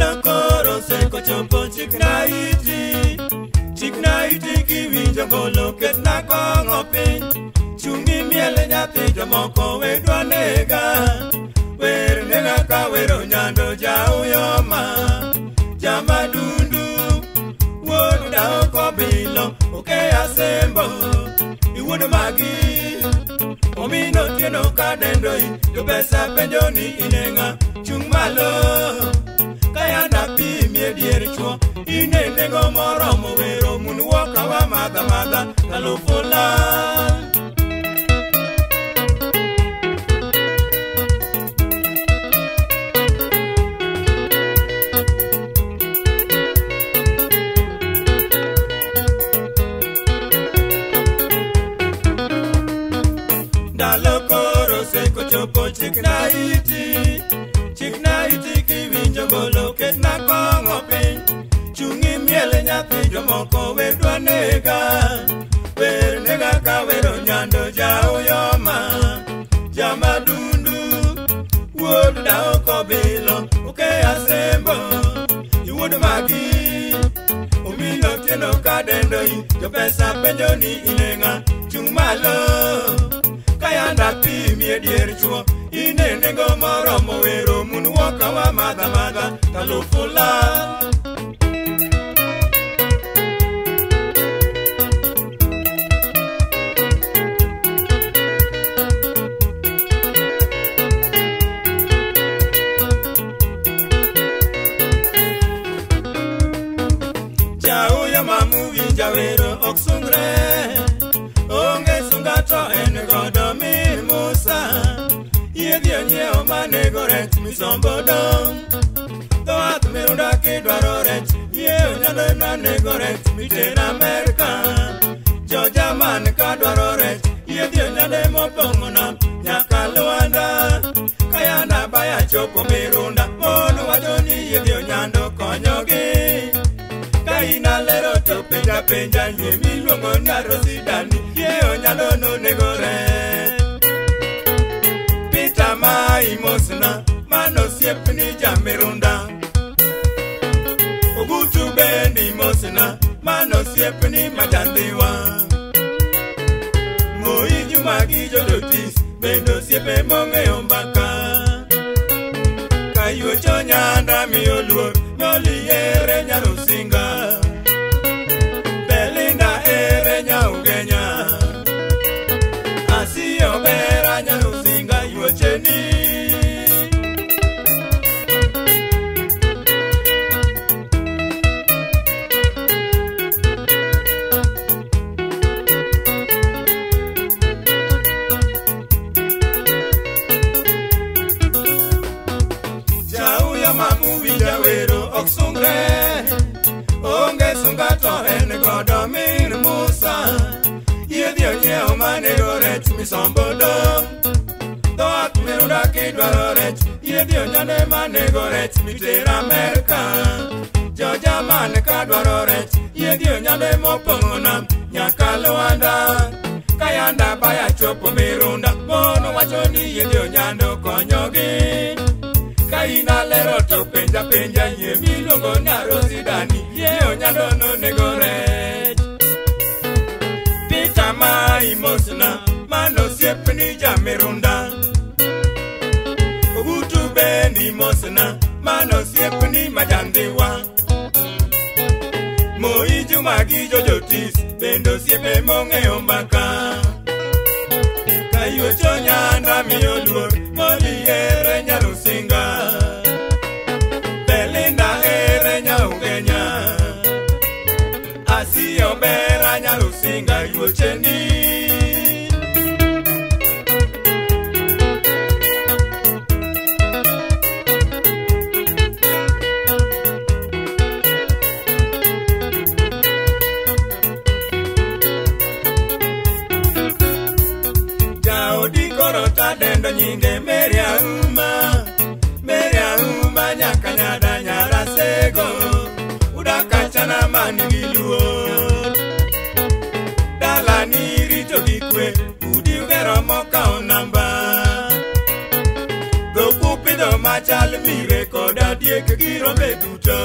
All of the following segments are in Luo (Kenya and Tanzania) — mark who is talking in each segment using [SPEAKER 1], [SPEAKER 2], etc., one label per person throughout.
[SPEAKER 1] lokoro ko chompo chik na iti Chik na iti kiwinjo golo ket na kong'o piny Chungi miele nyathi jomoko wedwa nega Wer nega ka wero nyando jauyoma Jama dundu wuod daoko bilo Oke asembo iwuodo magi Omino tieno kadendoi Jopesa penjo ni inenga chung malo ya napi miedier chuo inene gomoro muwero munwo kawa madha madha alufula Ndalo koro seko chopo chik na iti nyathi jomoko wedwa nega wer nega ka wero nyando jaoyoma jamadundu wuod daoko bilo oke asembo iwuod magi omino tieno ka dendoi jopesa penjo ni inenga chung' malo kayanda pimi e dier chuo inenego moromo wero munwokawa madhamadha kalufula jawero ok sungre onge sunga to en godo mi musa yedhi onyiewo e manego rech misombo dong dhoath mirunda kidwaro rech yeo nyalonanego rech miter amerka jo jaman kadwaro rech yedhi onyale e mopong'o nam nyaka lwanda kayanabaya chopo mirunda mon wacho ni yedhi onyando e konyogi inalero to penja penja nye miluongo ni arosi dani ye onyalo nonegore pita ma imosna mano siepni jamirunda ogutu bende imosna mano siepni majandiwa moi juma gi jodotis bende osiepe mong'eyo mbaka kayuocho nyanda miyo luor noliyere nyar isombolo dho akumerudaki dwaro rech yedhi onjane ma nego rech miter amerka jo jaman ka dwaro rech yedhi onjane mopong'o nam nyaka lwanda kayanda baya chopo mirunda mono wacho ni yedhi onyando konyogi ka inalero to penja penja yie miluongo narosi peni ja merunda obutu beni mosena mano sie peni majandiwa moiju magi jojotis bendo siepe mong'eyo mbaka kaiwecho nyanda miyo luor moli ere nyalosinga belinda ere nyaugenya asiyo bera nyalosinga iwocheni machal mire koda diek girombe duto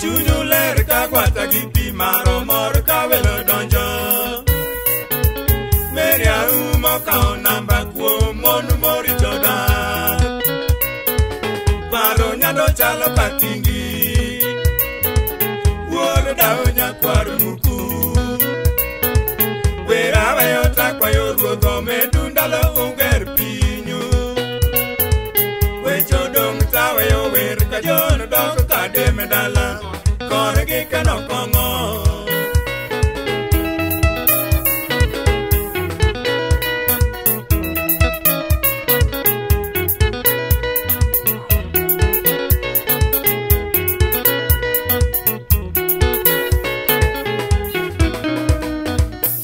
[SPEAKER 1] chunyu ler kakwata gi pi maromor kawelo donjo meriaumo kao namba kuom mon morichoda paro nyalo chalo patingi wuol dao nyakwar nuku werawayotakwayo ruodho medu ndalo unger pii me dala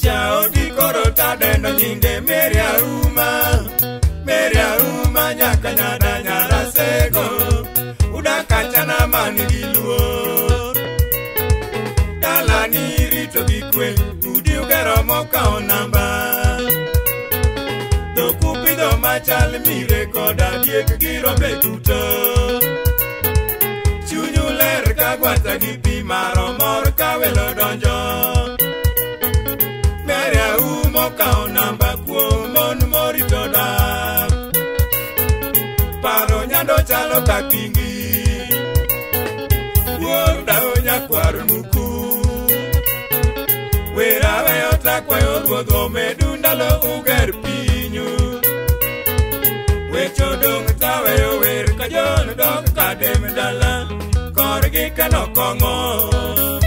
[SPEAKER 1] Chao di korota deno nyinge moka onamba to kupido machal mi rekoda diek giro betuto chunyu ler kagwata gi pi maro mor kawelo donjo mere au moka onamba kuomon morito dak paro nyando chalo kapingi kuom dao nyakwar nuku chuodho medu ndalo uger pinyu wecho dong taweyo wer ka jon dong kadem dala korgi kanokong'o